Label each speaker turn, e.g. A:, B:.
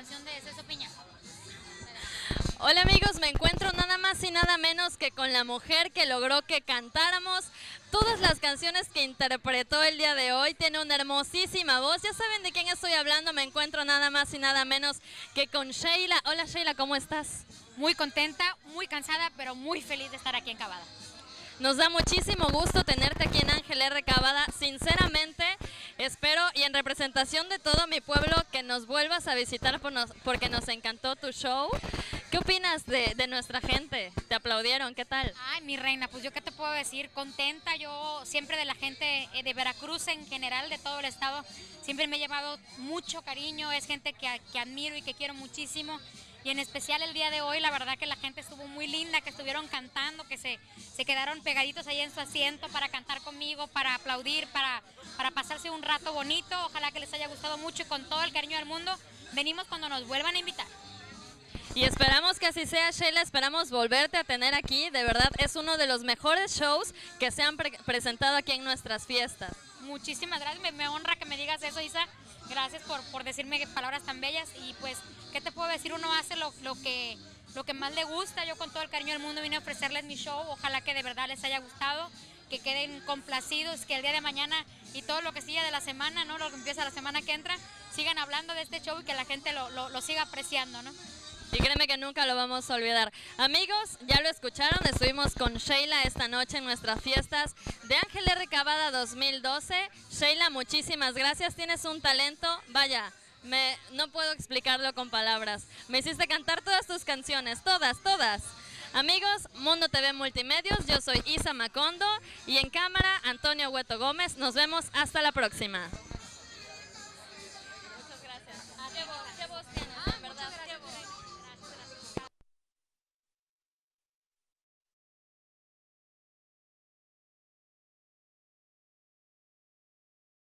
A: canción de Ceso Piña.
B: Hola amigos, me encuentro nada más y nada menos que con la mujer que logró que cantáramos todas las canciones que interpretó el día de hoy. Tiene una hermosísima voz. Ya saben de quién estoy hablando. Me encuentro nada más y nada menos que con Sheila. Hola Sheila, ¿cómo estás?
A: Muy contenta, muy cansada, pero muy feliz de estar aquí en Cavada.
B: Nos da muchísimo gusto tenerte aquí en Ángel R. Cavada. Sinceramente, espero y en representación de todo mi pueblo que nos vuelvas a visitar por nos- porque nos encantó tu show. ¿Qué opinas de, de nuestra gente? ¿Te aplaudieron? ¿Qué tal?
A: Ay, mi reina, pues yo qué te puedo decir, contenta yo siempre de la gente eh, de Veracruz en general, de todo el estado, siempre me he llevado mucho cariño, es gente que, que admiro y que quiero muchísimo. Y en especial el día de hoy, la verdad que la gente estuvo muy linda, que estuvieron cantando, que se, se quedaron pegaditos ahí en su asiento para cantar conmigo, para aplaudir, para, para pasarse un rato bonito. Ojalá que les haya gustado mucho y con todo el cariño del mundo. Venimos cuando nos vuelvan a invitar.
B: Y esperamos que así sea, Sheila. Esperamos volverte a tener aquí. De verdad, es uno de los mejores shows que se han pre- presentado aquí en nuestras fiestas.
A: Muchísimas gracias, me, honra que me digas eso, Isa. Gracias por, por decirme palabras tan bellas. Y pues, ¿qué te puedo decir? Uno hace lo, lo que, lo que más le gusta. Yo con todo el cariño del mundo vine a ofrecerles mi show. Ojalá que de verdad les haya gustado, que queden complacidos, que el día de mañana y todo lo que siga de la semana, ¿no? Lo que empieza la semana que entra, sigan hablando de este show y que la gente lo, lo, lo siga apreciando, ¿no?
B: Y créeme que nunca lo vamos a olvidar. Amigos, ya lo escucharon, estuvimos con Sheila esta noche en nuestras fiestas de Ángel R. Cavada 2012. Sheila, muchísimas gracias, tienes un talento, vaya, me, no puedo explicarlo con palabras. Me hiciste cantar todas tus canciones, todas, todas. Amigos, Mundo TV Multimedios, yo soy Isa Macondo y en cámara Antonio Hueto Gómez. Nos vemos hasta la próxima.